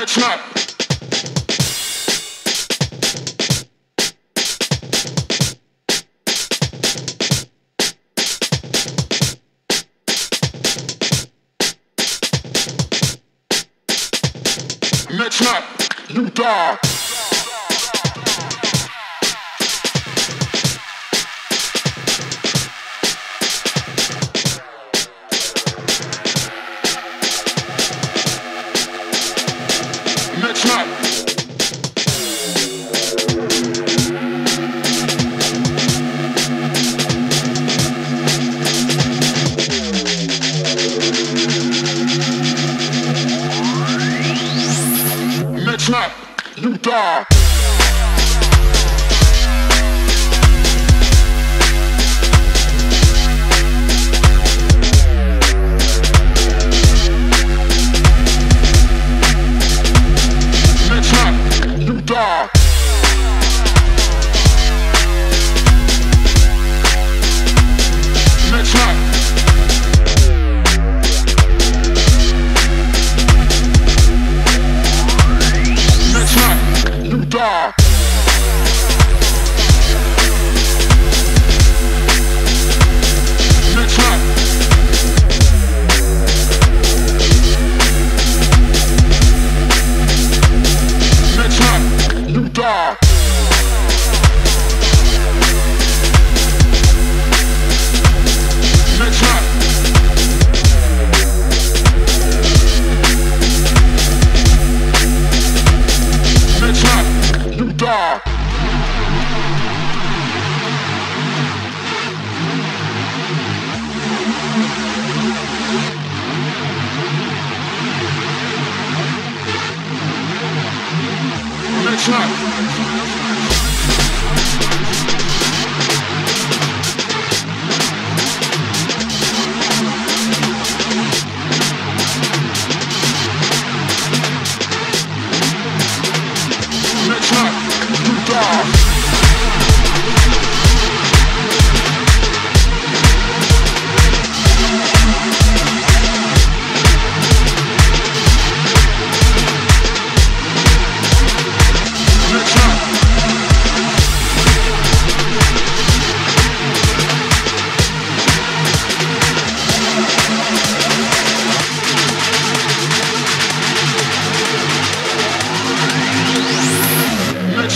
Let's. Next up, you die. die. y'all. let's go.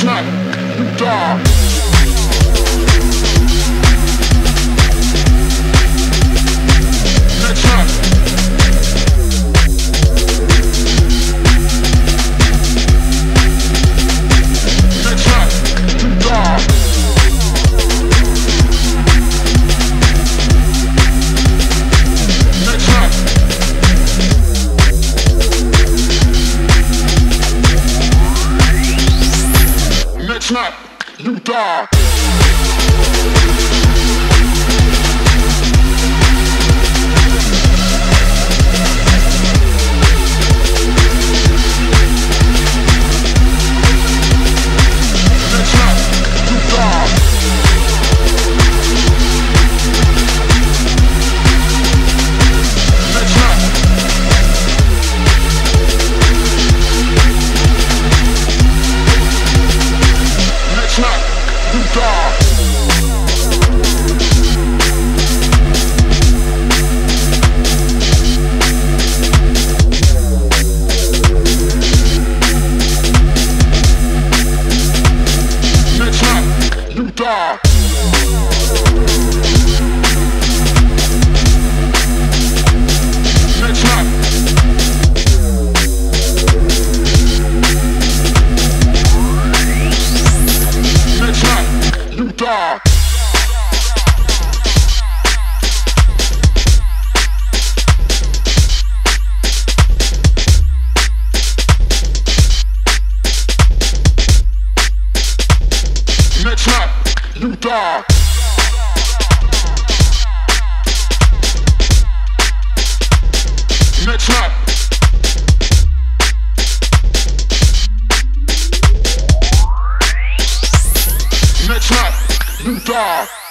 tonight, you dog. Next time. snap, you die. y'all. Next rap. Next rap. New dog.